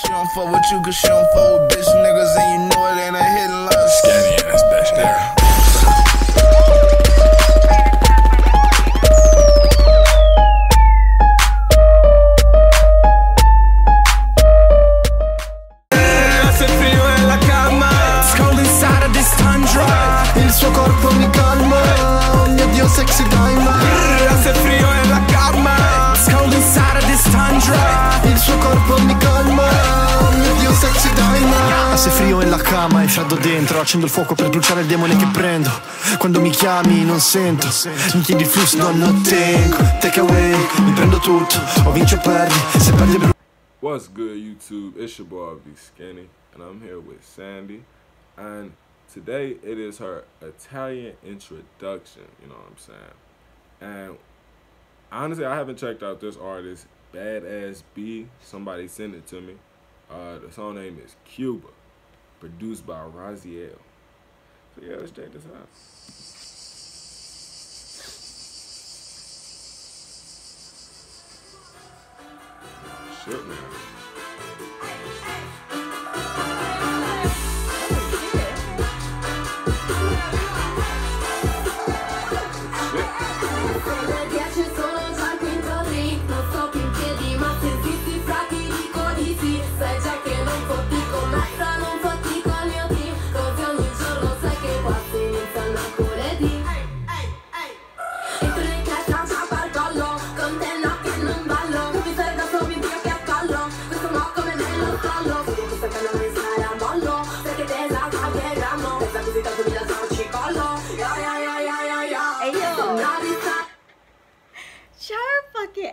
She don't you cause she bitch niggas and you know it ain't a hidden love. Scanny ass bitch there. Frio nella cama e freddo dentro Accendo il fuoco per bruciare il demone che prendo Quando mi chiami non sento Mi chiedi il flusso non lo tengo Take away, mi prendo tutto O vinci o perdi, se perdi è What's good, YouTube? It's your boy V Skinny, and I'm here with Sandy. And today it is her Italian introduction. You know what I'm saying? And honestly, I haven't checked out this artist, Badass B. Somebody sent it to me. Uh, the song name is Cuba, produced by Razihel. So yeah, let's check this out. Shit, man.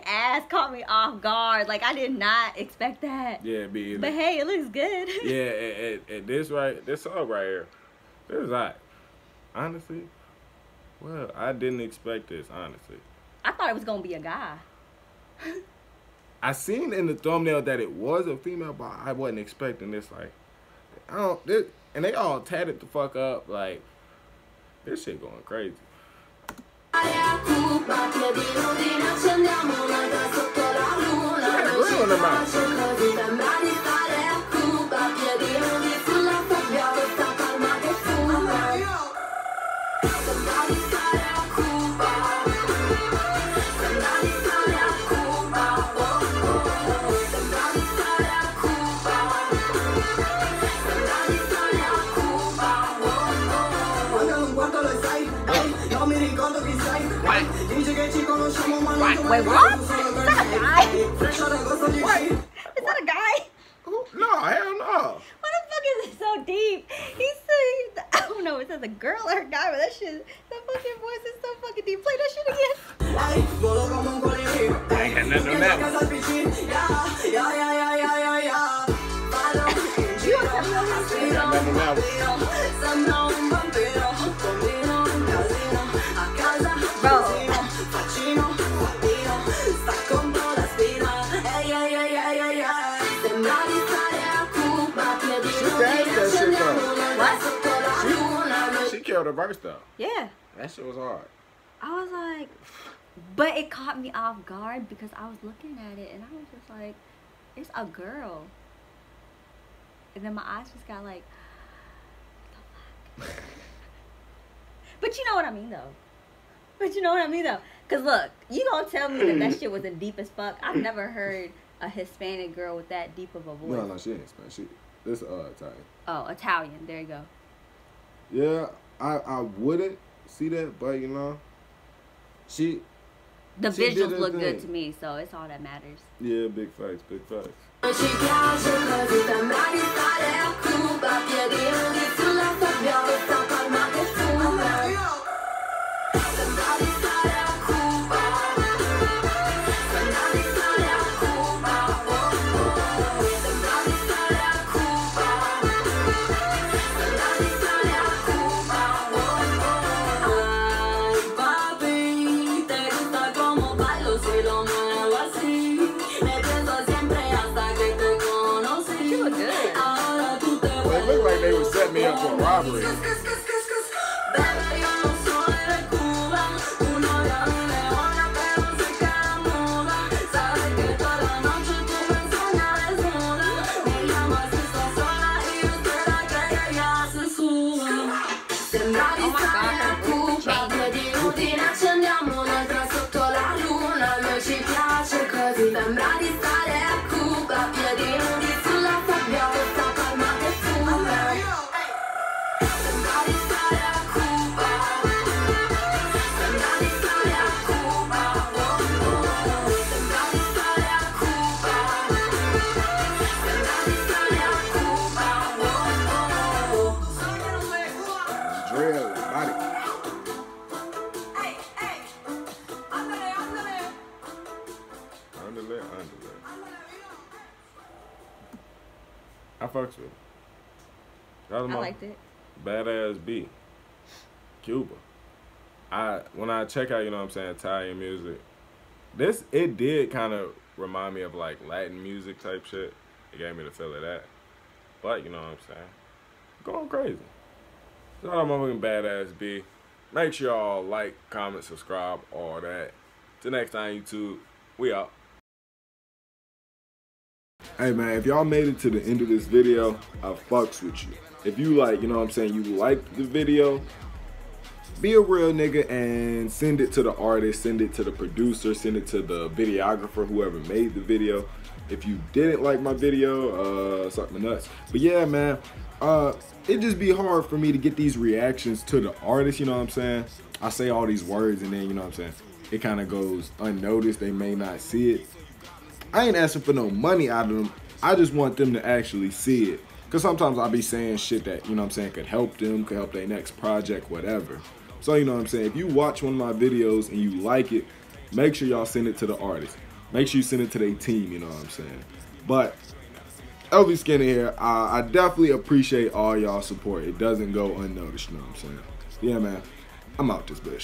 Ass caught me off guard. Like I did not expect that. Yeah, be. But hey, it looks good. Yeah, and, this right, this song right here, this is like, honestly, well, I didn't expect this, honestly. I thought it was gonna be a guy. I seen in the thumbnail that it was a female, but I wasn't expecting this. Like, I don't, this, and they all tatted the fuck up. Like, this shit going crazy. andare Cuba, piedino di rodina ci andiamo un'altra sotto sei. Dice che ci conosciamo ma non ti Wait, voglio what? tu solo Is per that a guy? Fresh out of Costa di Chi. Is that a guy? Who- No, hell no. What the fuck is it so deep? He's saying, I don't know, it says a girl or a guy, but that shit, that fucking voice is so fucking deep. Play that shit again. Killed the verse though. Yeah. That shit was hard. I was like, but it caught me off guard because I was looking at it and I was just like, it's a girl. And then my eyes just got like, the but you know what I mean though. But you know what I mean though. Cause look, you gonna tell me that that shit was in deep as fuck. I've never heard a Hispanic girl with that deep of a voice. No, no, she ain't Spanish. She, this uh Italian. Oh, Italian. There you go. Yeah, I I wouldn't see that, but you know, she The She visuals her look good to me, so it's all that matters. yeah, big facts, big facts. For a robbery. drill, and body. I fucks with it. I liked it. Badass B. Cuba. I when I check out, you know what I'm saying, Italian music. This it did kind of remind me of like Latin music type shit. It gave me the feel of that. But you know what I'm saying? Going crazy. Out motherfucking badass B. Make sure y'all like, comment, subscribe, all that. Till next time, YouTube. We out. Hey man, if y'all made it to the end of this video, I fucks with you. If you like, you know what I'm saying, you like the video, be a real nigga and send it to the artist, send it to the producer, send it to the videographer, whoever made the video. If you didn't like my video, uh, my nuts. But yeah, man, uh, it just be hard for me to get these reactions to the artist, you know what I'm saying? I say all these words and then, you know what I'm saying, it kind of goes unnoticed. They may not see it. I ain't asking for no money out of them. I just want them to actually see it. Cause sometimes I'll be saying shit that, you know what I'm saying, could help them, could help their next project, whatever. So you know what I'm saying, if you watch one of my videos and you like it, make sure y'all send it to the artist. Make sure you send it to their team, you know what I'm saying. But LV Skinny here, I, I definitely appreciate all y'all support. It doesn't go unnoticed, you know what I'm saying. Yeah man, I'm out this bitch.